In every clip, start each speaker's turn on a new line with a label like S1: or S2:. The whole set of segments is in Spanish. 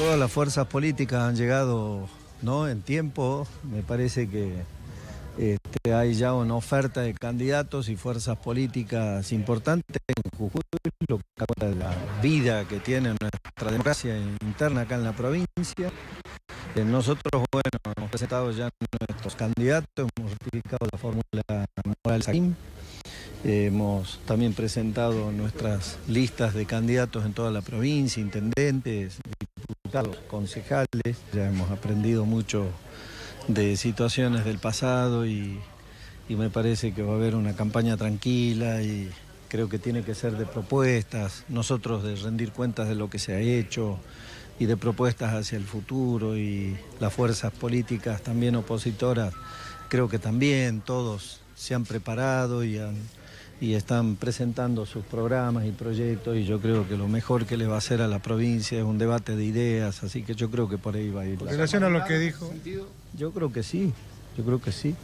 S1: Todas las fuerzas políticas han llegado ¿no? en tiempo. Me parece que este, hay ya una oferta de candidatos y fuerzas políticas importantes en Jujuy, lo que de la vida que tiene nuestra democracia interna acá en la provincia. Eh, nosotros, bueno, hemos presentado ya nuestros candidatos, hemos ratificado la fórmula Moral Saquín. hemos también presentado nuestras listas de candidatos en toda la provincia, intendentes, diputados, concejales. Ya hemos aprendido mucho de situaciones del pasado y, me parece que va a haber una campaña tranquila y creo que tiene que ser de propuestas, nosotros de rendir cuentas de lo que se ha hecho y de propuestas hacia el futuro y las fuerzas políticas también opositoras, creo que también todos se han preparado y han y están presentando sus programas y proyectos y yo creo que lo mejor que le va a hacer a la provincia es un debate de ideas, así que yo creo que por ahí va a ir.
S2: En relación a lo que dijo.
S1: Yo creo que sí, yo creo que sí.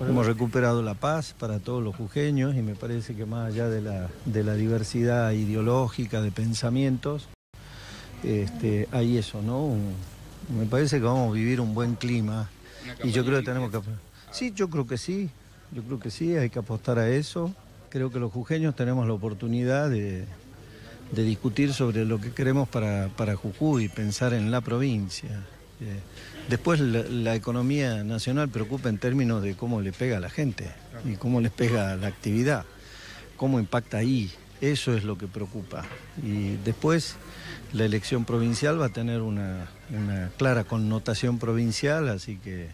S1: Hemos recuperado la paz para todos los jujeños y me parece que más allá de la, de la diversidad ideológica, de pensamientos, este, hay eso, ¿no? me parece que vamos a vivir un buen clima y yo creo que tenemos que... Sí, yo creo que sí, yo creo que sí, hay que apostar a eso. Creo que los jujeños tenemos la oportunidad de, discutir sobre lo que queremos para, para Jujuy, pensar en la provincia. Eh, después la, economía nacional preocupa en términos de cómo le pega a la gente y cómo les pega la actividad, cómo impacta ahí. Eso es lo que preocupa. Y después la elección provincial va a tener una, una clara connotación provincial, así que